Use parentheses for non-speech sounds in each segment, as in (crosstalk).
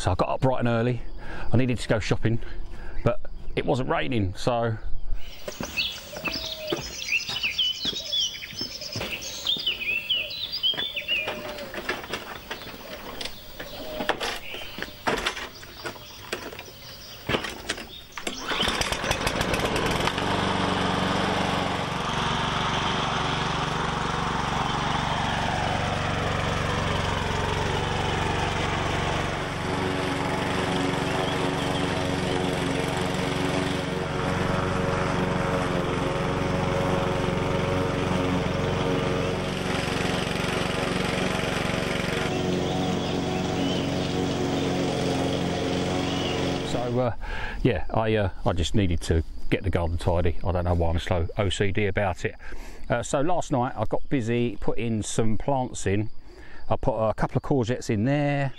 so I got up bright and early. I needed to go shopping, but it wasn't raining, so Uh, yeah, I uh, I just needed to get the garden tidy. I don't know why I'm so OCD about it. Uh, so last night I got busy putting some plants in. I put a couple of courgettes in there.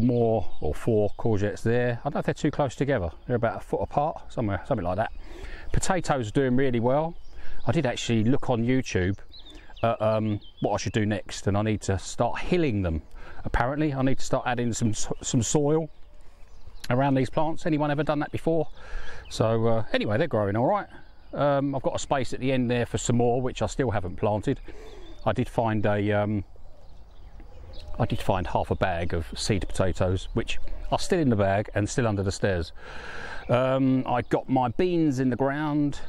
More or four courgettes there. I don't know if they're too close together. They're about a foot apart, somewhere, something like that. Potatoes are doing really well. I did actually look on YouTube at um, what I should do next, and I need to start hilling them. Apparently, I need to start adding some some soil around these plants. Anyone ever done that before? So uh, anyway, they're growing all right. Um, I've got a space at the end there for some more, which I still haven't planted. I did find a um, I did find half a bag of seed potatoes, which are still in the bag and still under the stairs. Um, I got my beans in the ground.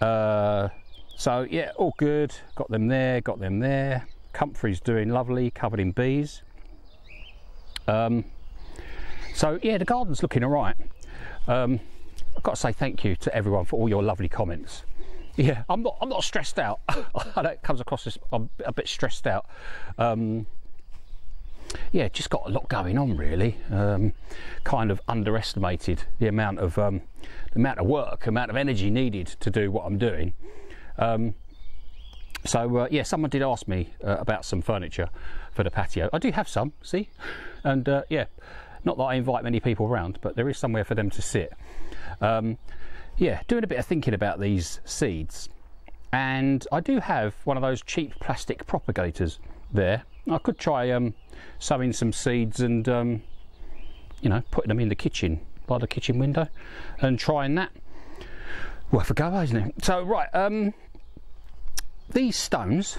Uh, so yeah, all good. Got them there, got them there. Comfrey's doing lovely, covered in bees. Um, so yeah, the garden's looking all right. Um, I've got to say thank you to everyone for all your lovely comments. Yeah, I'm not. I'm not stressed out. (laughs) I know it comes across as I'm a bit stressed out. Um, yeah, just got a lot going on really. Um, kind of underestimated the amount of um, the amount of work, amount of energy needed to do what I'm doing. Um, so uh, yeah, someone did ask me uh, about some furniture for the patio. I do have some, see, and uh, yeah, not that I invite many people around, but there is somewhere for them to sit. Um, yeah, doing a bit of thinking about these seeds, and I do have one of those cheap plastic propagators there. I could try um, sowing some seeds and um, you know putting them in the kitchen by the kitchen window and trying that. Worth a go, isn't it? So right, um, these stones.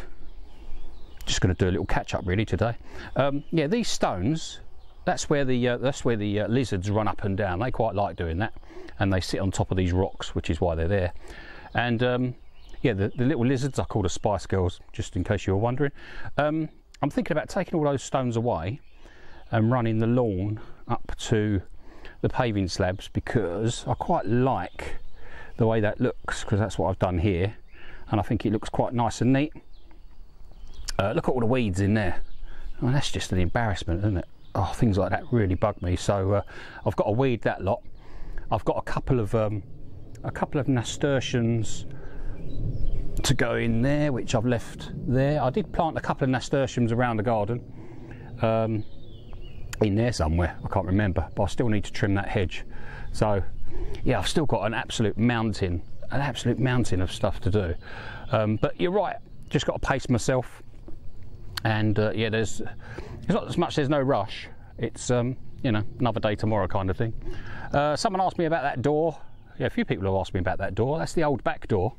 Just going to do a little catch up really today. Um, yeah, these stones. That's where the uh, that's where the uh, lizards run up and down. They quite like doing that, and they sit on top of these rocks, which is why they're there. And um, yeah, the, the, little lizards are called the Spice Girls, just in case you were wondering. Um, I'm thinking about taking all those stones away and running the lawn up to the paving slabs because I quite like the way that looks because that's what I've done here and I think it looks quite nice and neat. Uh, look at all the weeds in there. That's just an embarrassment, isn't it? Oh, things like that really bug me. So uh, I've got to weed that lot. I've got a couple of um, a couple of nasturtiums to go in there, which I've left there. I did plant a couple of nasturtiums around the garden um, in there somewhere. I can't remember, but I still need to trim that hedge. So, yeah, I've still got an absolute mountain, an absolute mountain of stuff to do. Um, but you're right, just got to pace myself. And uh, yeah, there's it's not as much. There's no rush. It's um, you know another day tomorrow kind of thing. Uh, someone asked me about that door. Yeah, a few people have asked me about that door. That's the old back door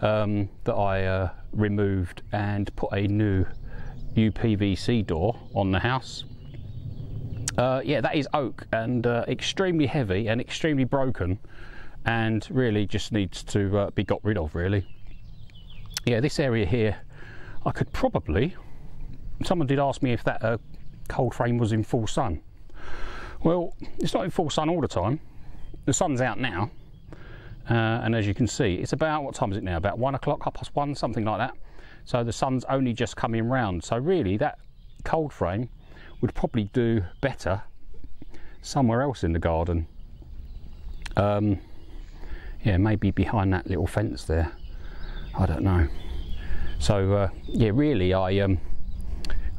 um, that I uh, removed and put a new UPVC door on the house. Uh, yeah, that is oak and uh, extremely heavy and extremely broken and really just needs to uh, be got rid of really. Yeah, this area here, I could probably, someone did ask me if that uh, cold frame was in full sun. Well, it's not in full sun all the time. The sun's out now, and as you can see, it's about, what time is it now? About one o'clock, half past one, something like that. So the sun's only just coming round. So really that cold frame would probably do better somewhere else in the garden. Um, yeah, maybe behind that little fence there. I don't know. So uh, yeah, really, I um,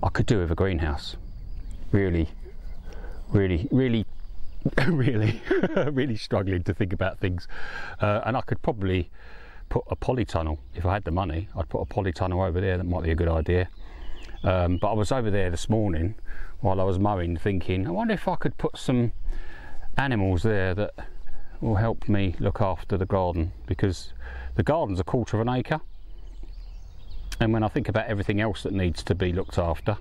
I could do with a greenhouse. Really, really, really, (laughs) really, (laughs) really struggling to think about things. Uh, and I could probably put a polytunnel if I had the money. I'd put a polytunnel over there. That might be a good idea. Um, but I was over there this morning while I was mowing, thinking, I wonder if I could put some animals there that will help me look after the garden because the garden's a quarter of an acre. And when I think about everything else that needs to be looked after,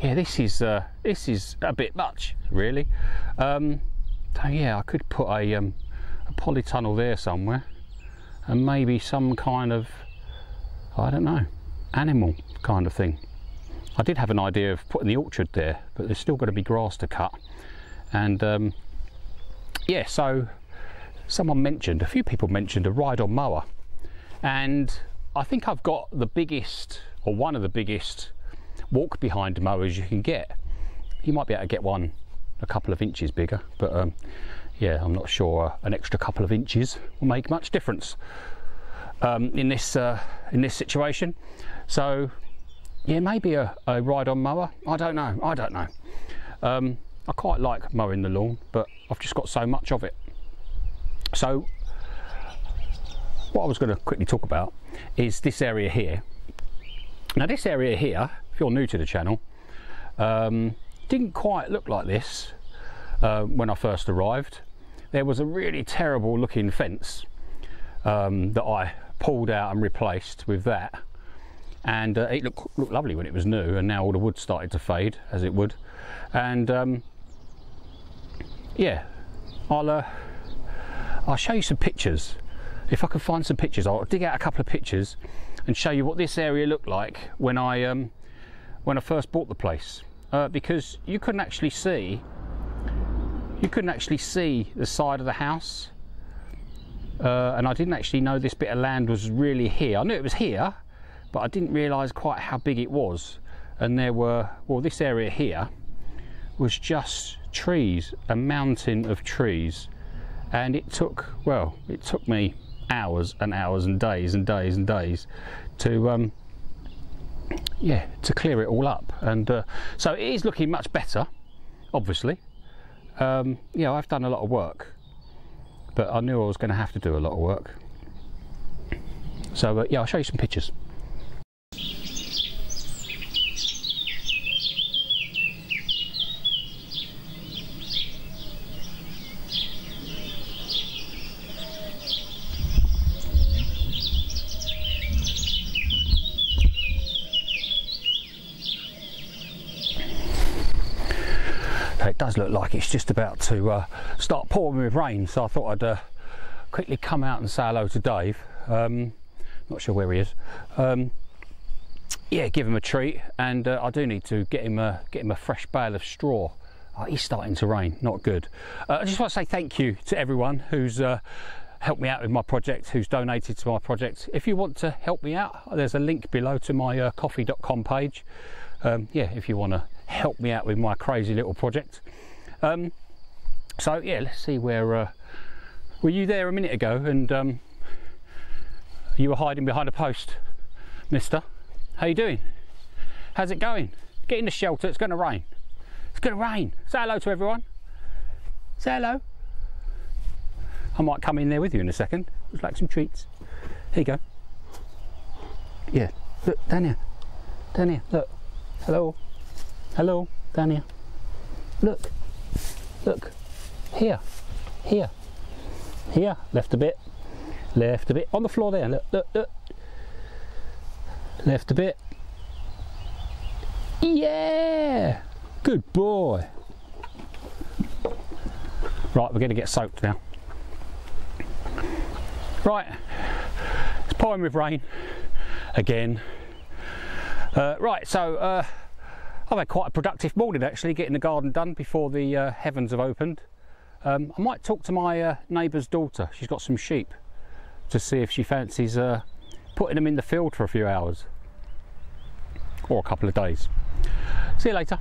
yeah, this is uh, this is a bit much, really. Um, so yeah, I could put a, um, a polytunnel there somewhere, and maybe some kind of I don't know animal kind of thing. I did have an idea of putting the orchard there, but there's still got to be grass to cut, and um, yeah, so someone mentioned, a few people mentioned a ride-on mower, and I think I've got the biggest, or one of the biggest walk behind mowers you can get. You might be able to get one a couple of inches bigger, but um, yeah, I'm not sure an extra couple of inches will make much difference um, in this uh, in this situation. So yeah, maybe a, a ride-on mower. I don't know. I don't know. Um, I quite like mowing the lawn, but I've just got so much of it. So what I was going to quickly talk about is this area here. Now this area here if you're new to the channel, um, didn't quite look like this uh, when I first arrived. There was a really terrible looking fence um, that I pulled out and replaced with that. And uh, it looked, looked lovely when it was new, and now all the wood started to fade, as it would. And um, yeah, I'll uh, I'll show you some pictures. If I can find some pictures, I'll dig out a couple of pictures and show you what this area looked like when I um, when I first bought the place uh, because you couldn't actually see you couldn't actually see the side of the house uh, and I didn't actually know this bit of land was really here. I knew it was here but I didn't realize quite how big it was. And there were well this area here was just trees a mountain of trees. And it took well it took me hours and hours and days and days and days to um, yeah to clear it all up. And uh, so it is looking much better obviously. Um, yeah I've done a lot of work but I knew I was going to have to do a lot of work. So uh, yeah I'll show you some pictures it does look like it's just about to uh, start pouring with rain so I thought I'd uh, quickly come out and say hello to Dave. Um, not sure where he is. Um, yeah give him a treat and uh, I do need to get him a get him a fresh bale of straw. Oh, he's starting to rain not good. Uh, I just want to say thank you to everyone who's uh, helped me out with my project who's donated to my project. If you want to help me out there's a link below to my uh, ko-fi.com page um, yeah if you want to help me out with my crazy little project. Um, so yeah, let's see where. Uh, were you there a minute ago and um, you were hiding behind a post, Mister? How you doing? How's it going? Get in the shelter. It's going to rain. It's going to rain. Say hello to everyone. Say hello. I might come in there with you in a second. Would like some treats? Here you go. Yeah. Look down here. Down here. Look. Hello. Hello, down. Look, look, here, here, here, left a bit, left a bit, on the floor there, look, look, look. Left a bit. Yeah, good boy. Right, we're going to get soaked now. Right, it's pouring with rain again. Uh, right, so uh, I've had quite a productive morning actually, getting the garden done before the uh, heavens have opened. Um, I might talk to my uh, neighbour's daughter, she's got some sheep, to see if she fancies uh, putting them in the field for a few hours or a couple of days. See you later.